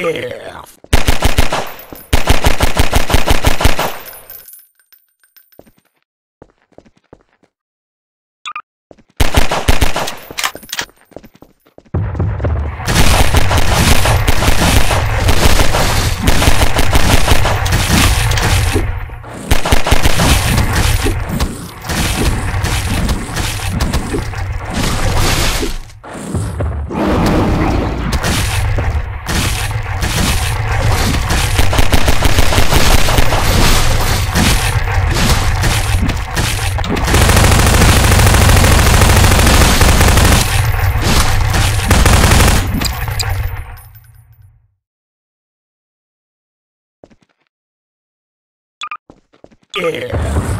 Yeah. air.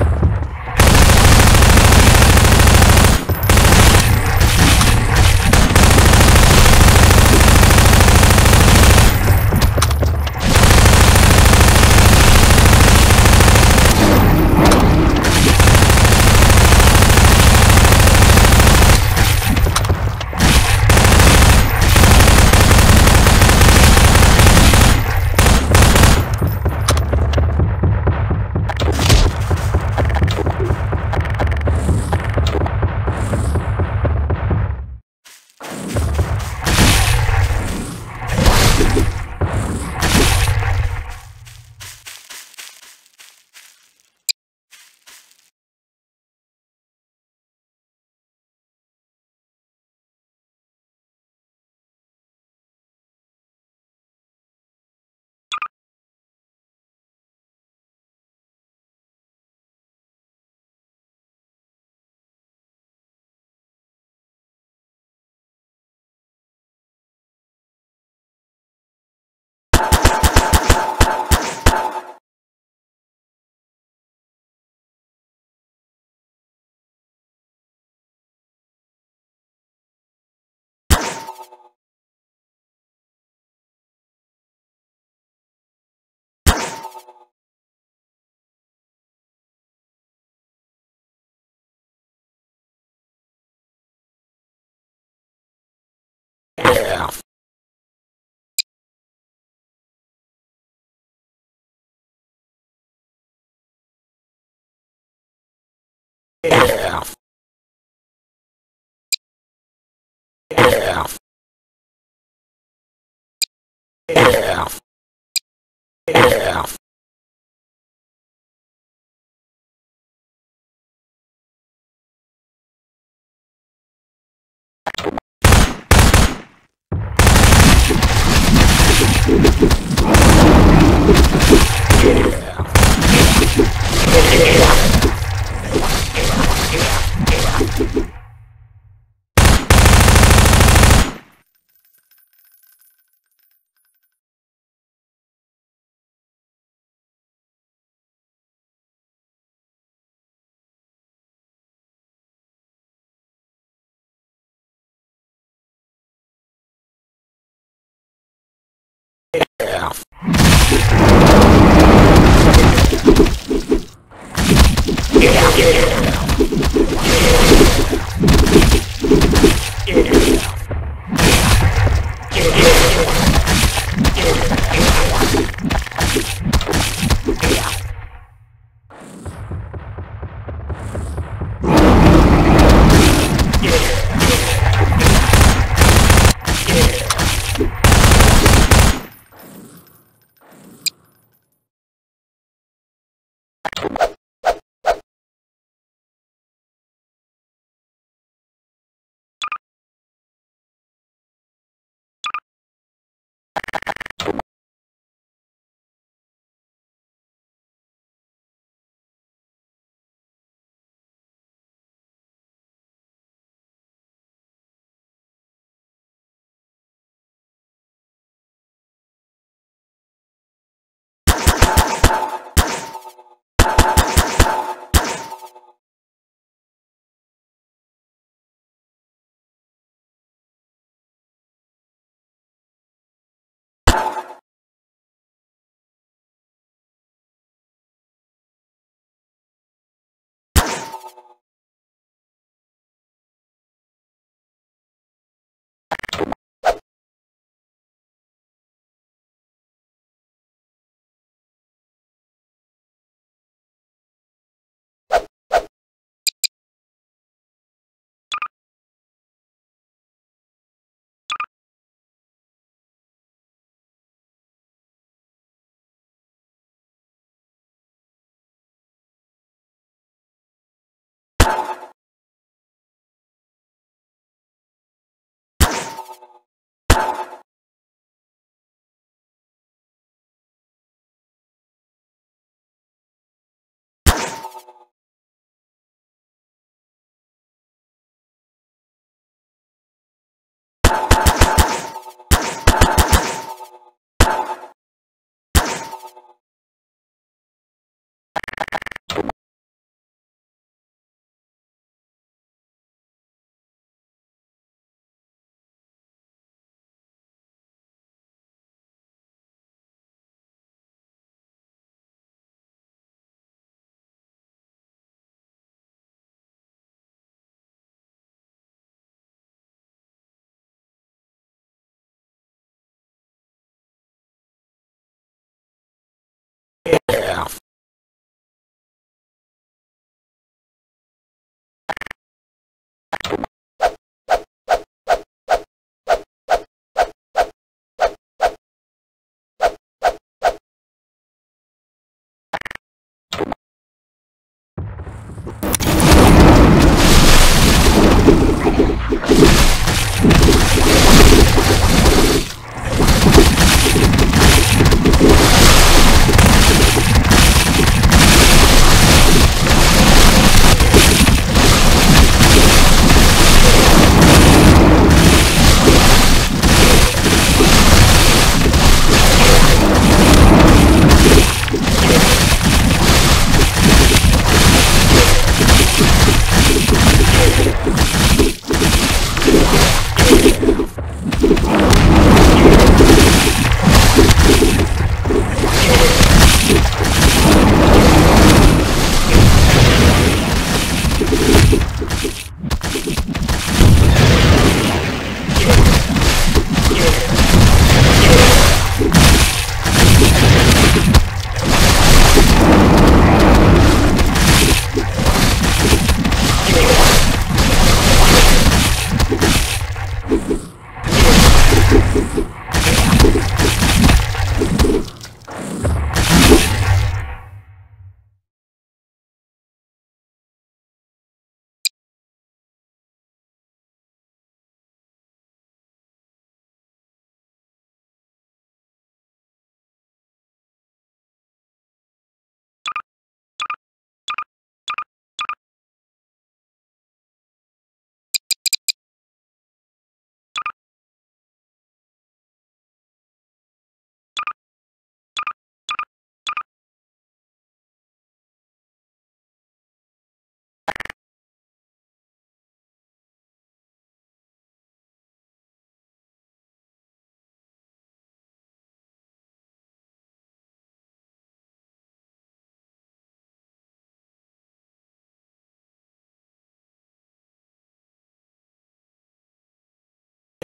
Yeah.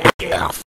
F